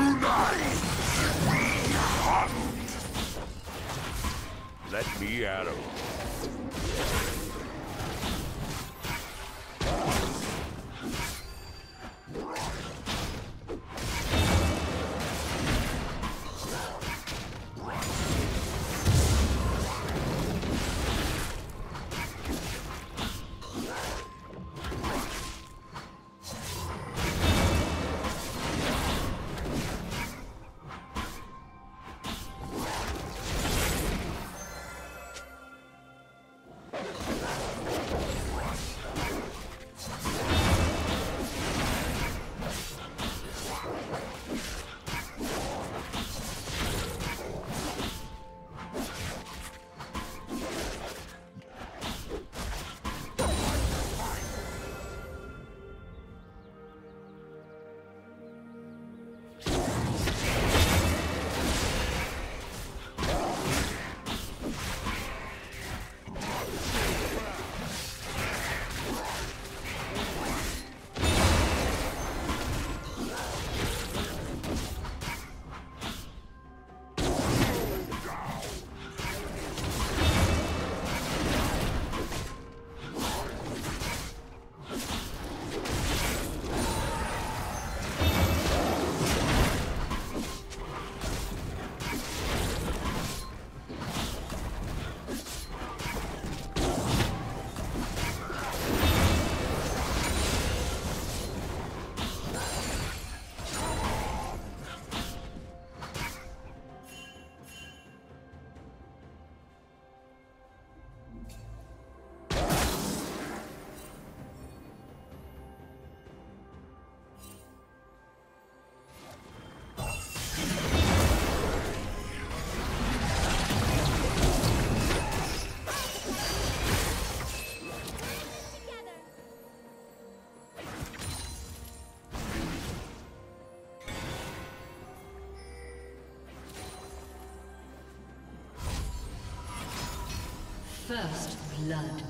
Tonight, we hunt. Let me at blood.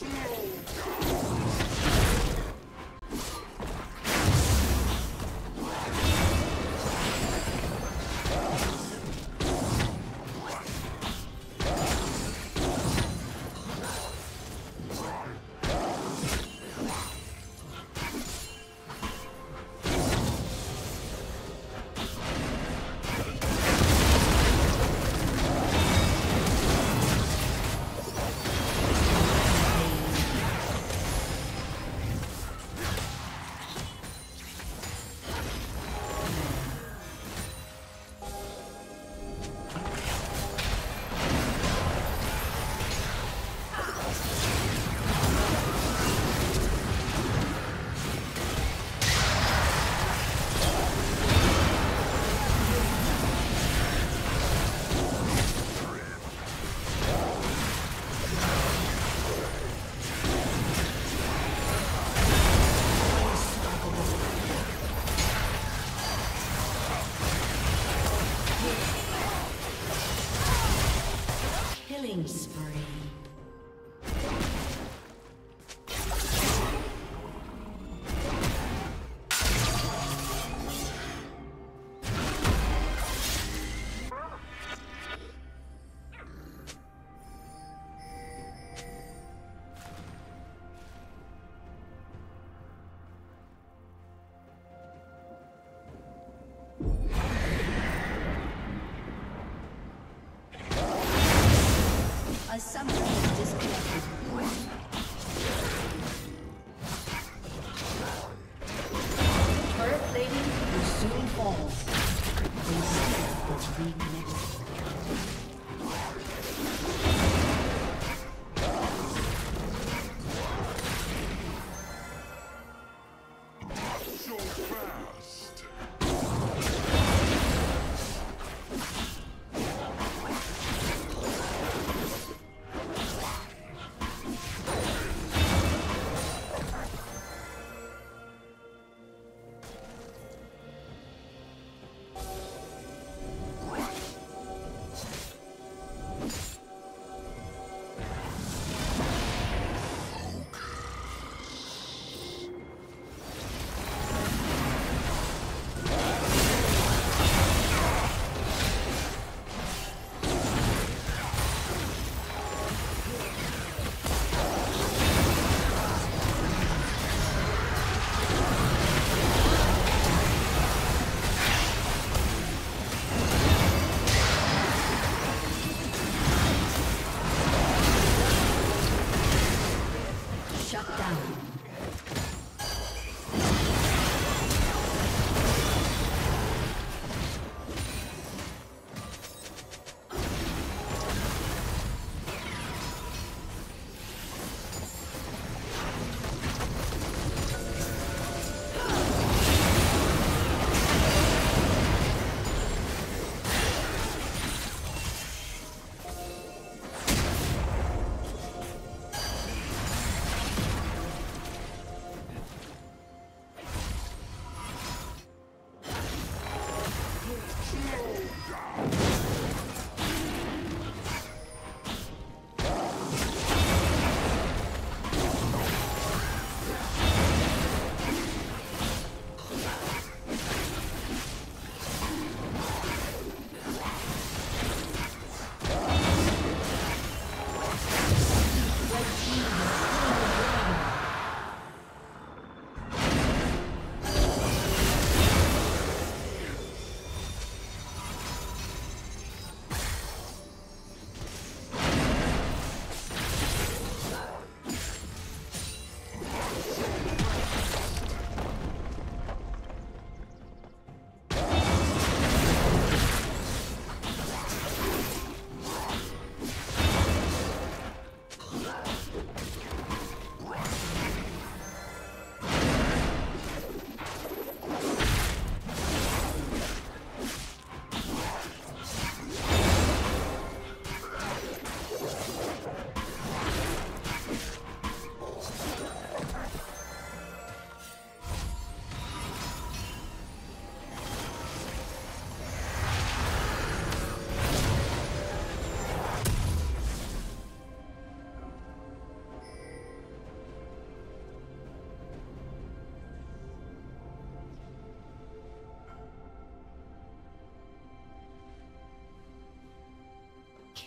Snow summoner